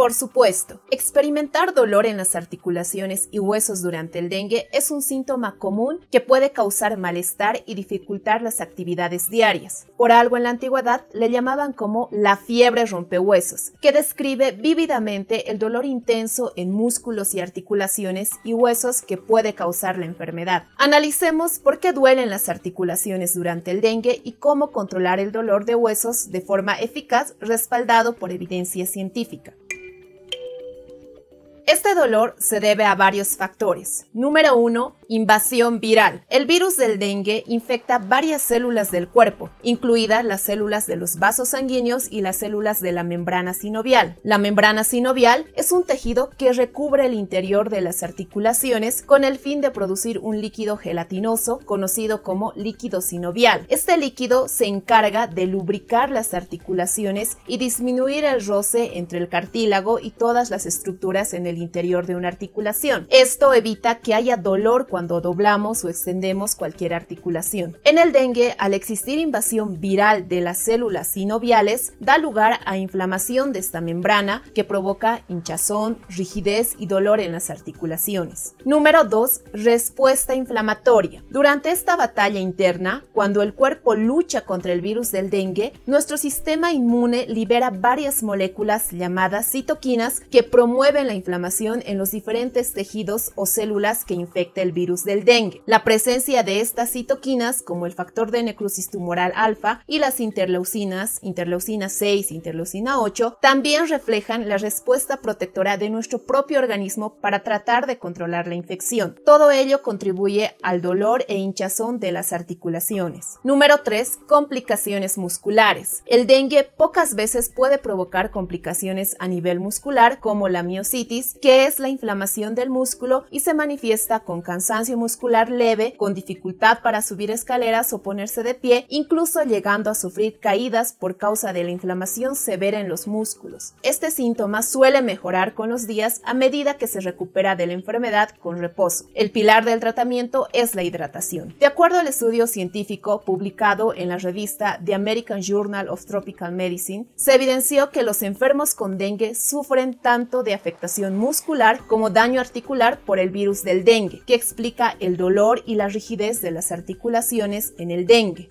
Por supuesto, experimentar dolor en las articulaciones y huesos durante el dengue es un síntoma común que puede causar malestar y dificultar las actividades diarias. Por algo en la antigüedad le llamaban como la fiebre rompehuesos, que describe vívidamente el dolor intenso en músculos y articulaciones y huesos que puede causar la enfermedad. Analicemos por qué duelen las articulaciones durante el dengue y cómo controlar el dolor de huesos de forma eficaz respaldado por evidencia científica. Este dolor se debe a varios factores. Número 1. Invasión viral. El virus del dengue infecta varias células del cuerpo, incluidas las células de los vasos sanguíneos y las células de la membrana sinovial. La membrana sinovial es un tejido que recubre el interior de las articulaciones con el fin de producir un líquido gelatinoso conocido como líquido sinovial. Este líquido se encarga de lubricar las articulaciones y disminuir el roce entre el cartílago y todas las estructuras en el interior de una articulación. Esto evita que haya dolor cuando doblamos o extendemos cualquier articulación. En el dengue, al existir invasión viral de las células sinoviales, da lugar a inflamación de esta membrana que provoca hinchazón, rigidez y dolor en las articulaciones. Número 2. Respuesta inflamatoria. Durante esta batalla interna, cuando el cuerpo lucha contra el virus del dengue, nuestro sistema inmune libera varias moléculas llamadas citoquinas que promueven la inflamación en los diferentes tejidos o células que infecta el virus del dengue. La presencia de estas citoquinas, como el factor de necrosis tumoral alfa y las interleucinas, interleucina 6, interleucina 8, también reflejan la respuesta protectora de nuestro propio organismo para tratar de controlar la infección. Todo ello contribuye al dolor e hinchazón de las articulaciones. Número 3. Complicaciones musculares. El dengue pocas veces puede provocar complicaciones a nivel muscular como la miositis, que es la inflamación del músculo y se manifiesta con cansancio muscular leve, con dificultad para subir escaleras o ponerse de pie, incluso llegando a sufrir caídas por causa de la inflamación severa en los músculos. Este síntoma suele mejorar con los días a medida que se recupera de la enfermedad con reposo. El pilar del tratamiento es la hidratación. De acuerdo al estudio científico publicado en la revista The American Journal of Tropical Medicine, se evidenció que los enfermos con dengue sufren tanto de afectación muscular como daño articular por el virus del dengue, que explica el dolor y la rigidez de las articulaciones en el dengue.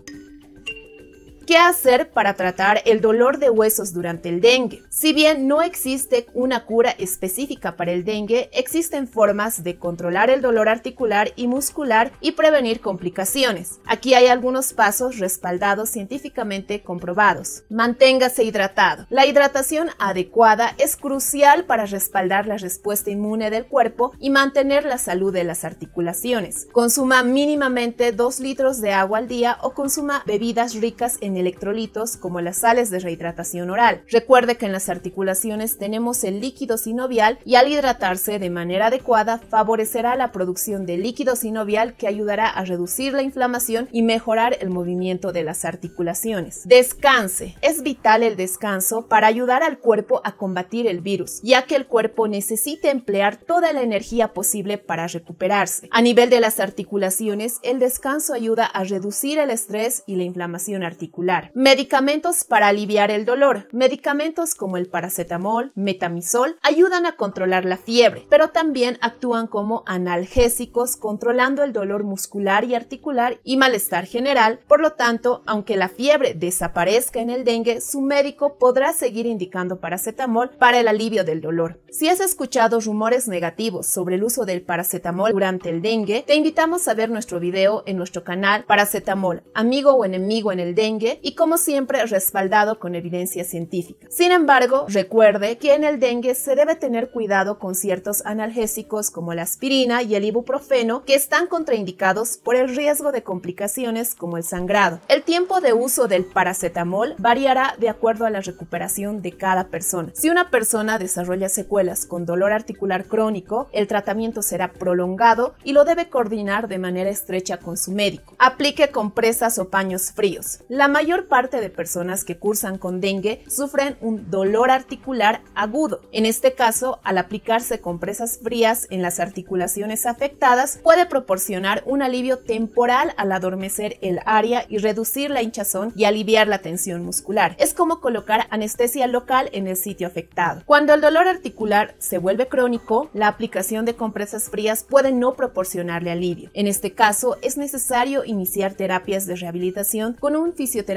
¿Qué hacer para tratar el dolor de huesos durante el dengue? Si bien no existe una cura específica para el dengue, existen formas de controlar el dolor articular y muscular y prevenir complicaciones. Aquí hay algunos pasos respaldados científicamente comprobados. Manténgase hidratado. La hidratación adecuada es crucial para respaldar la respuesta inmune del cuerpo y mantener la salud de las articulaciones. Consuma mínimamente 2 litros de agua al día o consuma bebidas ricas en electrolitos como las sales de rehidratación oral. Recuerde que en las articulaciones tenemos el líquido sinovial y al hidratarse de manera adecuada favorecerá la producción de líquido sinovial que ayudará a reducir la inflamación y mejorar el movimiento de las articulaciones. Descanse. Es vital el descanso para ayudar al cuerpo a combatir el virus, ya que el cuerpo necesita emplear toda la energía posible para recuperarse. A nivel de las articulaciones, el descanso ayuda a reducir el estrés y la inflamación articular Medicamentos para aliviar el dolor. Medicamentos como el paracetamol, metamisol ayudan a controlar la fiebre, pero también actúan como analgésicos controlando el dolor muscular y articular y malestar general. Por lo tanto, aunque la fiebre desaparezca en el dengue, su médico podrá seguir indicando paracetamol para el alivio del dolor. Si has escuchado rumores negativos sobre el uso del paracetamol durante el dengue, te invitamos a ver nuestro video en nuestro canal Paracetamol, amigo o enemigo en el dengue y como siempre respaldado con evidencia científica. Sin embargo, recuerde que en el dengue se debe tener cuidado con ciertos analgésicos como la aspirina y el ibuprofeno que están contraindicados por el riesgo de complicaciones como el sangrado. El tiempo de uso del paracetamol variará de acuerdo a la recuperación de cada persona. Si una persona desarrolla secuelas con dolor articular crónico, el tratamiento será prolongado y lo debe coordinar de manera estrecha con su médico. Aplique compresas o paños fríos. La mayor parte de personas que cursan con dengue sufren un dolor articular agudo. En este caso, al aplicarse compresas frías en las articulaciones afectadas, puede proporcionar un alivio temporal al adormecer el área y reducir la hinchazón y aliviar la tensión muscular. Es como colocar anestesia local en el sitio afectado. Cuando el dolor articular se vuelve crónico, la aplicación de compresas frías puede no proporcionarle alivio. En este caso, es necesario iniciar terapias de rehabilitación con un fisioterapeuta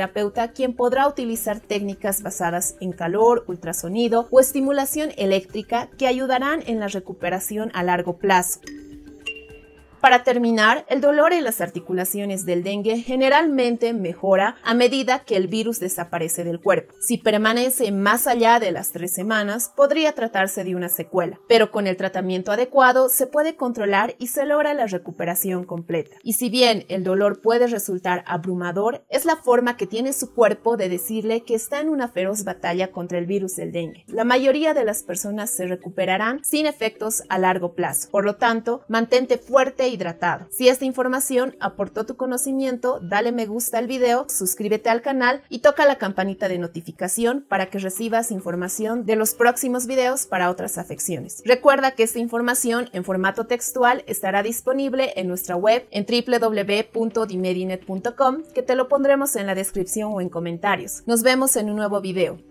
quien podrá utilizar técnicas basadas en calor, ultrasonido o estimulación eléctrica que ayudarán en la recuperación a largo plazo. Para terminar, el dolor en las articulaciones del dengue generalmente mejora a medida que el virus desaparece del cuerpo. Si permanece más allá de las tres semanas, podría tratarse de una secuela, pero con el tratamiento adecuado se puede controlar y se logra la recuperación completa. Y si bien el dolor puede resultar abrumador, es la forma que tiene su cuerpo de decirle que está en una feroz batalla contra el virus del dengue. La mayoría de las personas se recuperarán sin efectos a largo plazo. Por lo tanto, mantente fuerte hidratado. Si esta información aportó tu conocimiento, dale me gusta al video, suscríbete al canal y toca la campanita de notificación para que recibas información de los próximos videos para otras afecciones. Recuerda que esta información en formato textual estará disponible en nuestra web en www.dimedinet.com que te lo pondremos en la descripción o en comentarios. Nos vemos en un nuevo video.